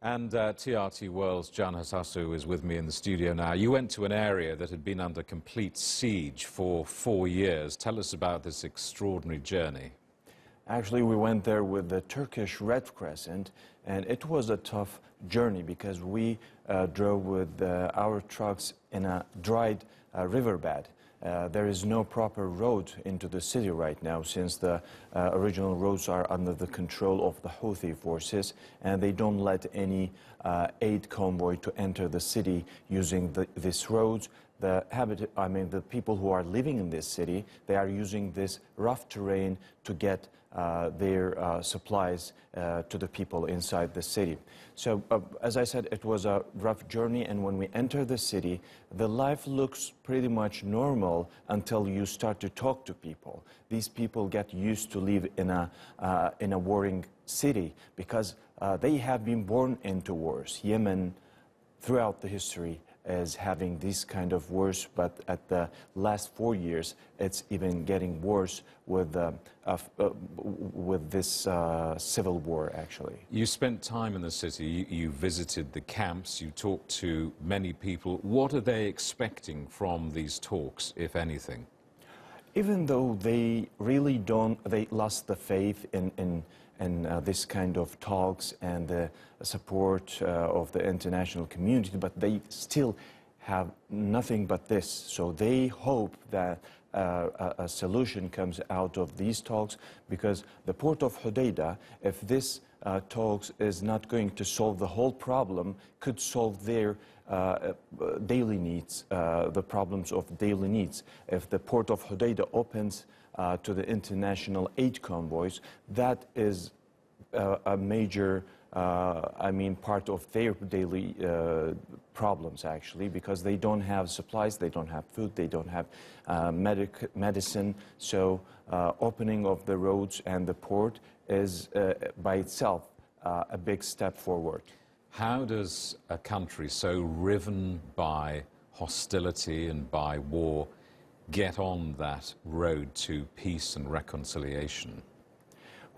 And uh, TRT World's Can Hasasu is with me in the studio now. You went to an area that had been under complete siege for four years. Tell us about this extraordinary journey. Actually, we went there with the Turkish Red Crescent, and it was a tough journey because we uh, drove with uh, our trucks in a dried uh, riverbed. Uh, there is no proper road into the city right now since the uh, original roads are under the control of the Houthi forces and they don't let any uh, aid convoy to enter the city using the, these roads. The habit, I mean, the people who are living in this city, they are using this rough terrain to get uh, their uh, supplies uh, to the people inside the city. So, uh, as I said, it was a rough journey, and when we enter the city, the life looks pretty much normal until you start to talk to people. These people get used to live in a, uh, in a warring city because uh, they have been born into wars. Yemen, throughout the history, as having this kind of wars, but at the last four years, it's even getting worse with, uh, uh, with this uh, civil war, actually. You spent time in the city, you, visited the camps, you talked to many people. What are they expecting from these talks, if anything? Even though they really don't, they lost the faith in, in and uh, this kind of talks and the support uh, of the international community, but they still have nothing but this. So they hope that uh, a, a, solution comes out of these talks because the port of Hodeidah, if this uh, talks is not going to solve the whole problem, could solve their uh, daily needs, uh, the problems of daily needs. If the port of Hodeidah opens uh, to the international aid convoys, that is uh, a major, uh, I mean, part of their daily uh, problems, actually, because they don't have supplies, they don't have food, they don't have uh, medic medicine. So opening of the roads and the port is, by itself, a big step forward. How does a country so riven by hostility and by war get on that road to peace and reconciliation?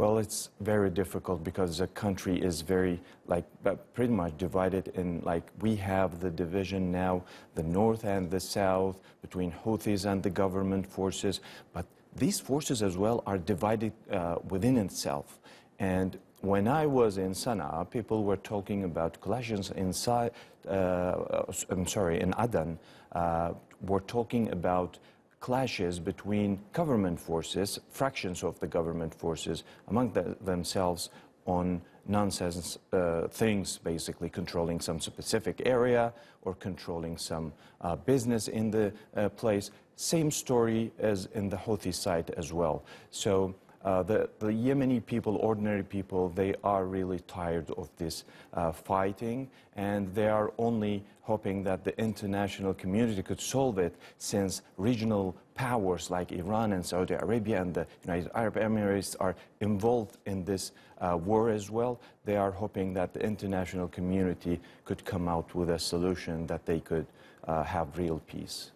Well, it's very difficult because the country is very, like, pretty much divided in, like, we have the division now, the north and the south, between Houthis and the government forces, but these forces as well are divided uh, within itself. And when I was in Sana'a, people were talking about collisions inside, uh, I'm sorry, in Aden, uh, were talking about clashes between government forces, fractions of the government forces, among the, themselves on nonsense uh, things, basically controlling some specific area or controlling some uh, business in the uh, place. Same story as in the Houthi side as well. So uh, the, the, Yemeni people, ordinary people, they are really tired of this uh, fighting, and they are only hoping that the international community could solve it, since regional powers like Iran and Saudi Arabia and the United Arab Emirates are involved in this uh, war as well. They are hoping that the international community could come out with a solution that they could uh, have real peace.